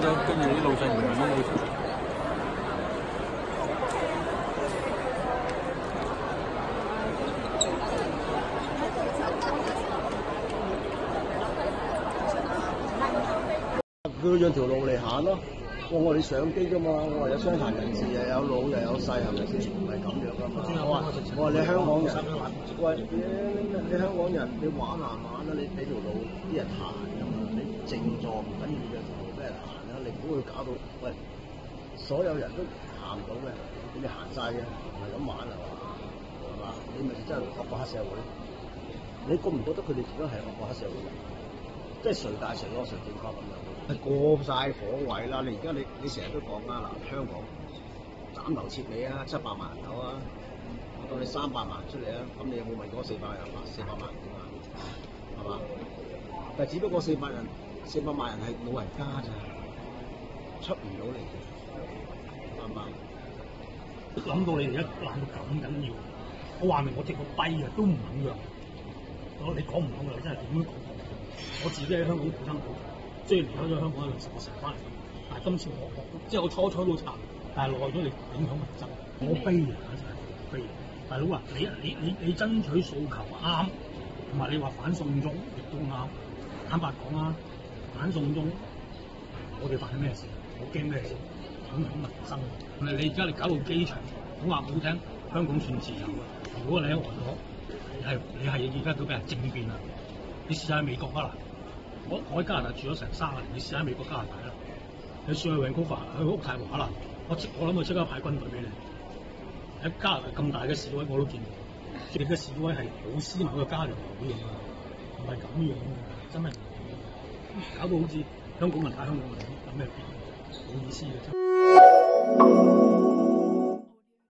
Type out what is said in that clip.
跟住啲路上完全都冇事。佢讓條路嚟行咯。我我哋上機噶嘛，我話有傷殘人士又有老又有細，係咪先？唔係咁樣噶嘛。我話我話你香港人，喂你你香港人你玩慢慢啦，你俾條路啲人行噶嘛，你靜坐唔緊要，你讓條路俾人行啦，你唔好去搞到喂所有人都行唔到嘅，你哋行晒嘅，唔係咁玩啊嘛，係嘛？你咪真係惡霸黑社會，你覺唔覺得佢哋而家係惡霸黑社會？即係誰大誰惡誰正確咁樣。係過晒火位啦！你而家你你成日都講啦，嗱香港斬頭切尾啊，七百萬人口啊，到你三百萬出嚟啊，咁你有冇問過四百人啊？四百萬點啊？係嘛？但係只不過四百人四百萬人係老人家咋，出唔到嚟嘅，啱唔啱？諗到你哋一爛到咁緊要，我話明我值個低啊，都唔肯讓。我你講唔通㗎，你真係點講？我自己喺香港土生土長。即係離開咗香港嗰陣時，我成日翻嚟。但係今次我即係我初初都查，但係耐咗你影響民生，我悲啊！真係悲。大佬啊，你你你你爭取訴求啱，同埋你話反送中亦都啱。坦白講啊，反送中我哋發生咩事？我驚咩事？影響民生。但係你而家你搞到機場，講話唔好聽，香港算自由啊！如果你喺外國，你係你係而家都俾人政變啊！你試下喺美國啊嗱。我我喺加拿大住咗成三年，你試下喺美國加拿大啦，你試去溫哥華、去屋太華啦，我我諗佢即刻派軍隊俾你。喺加拿大咁大嘅示威我都見過，佢哋嘅示威係好斯文嘅交流會咁啊，唔係咁樣嘅，真係搞到好似香港人打香港人咁，有咩變？冇意思嘅真。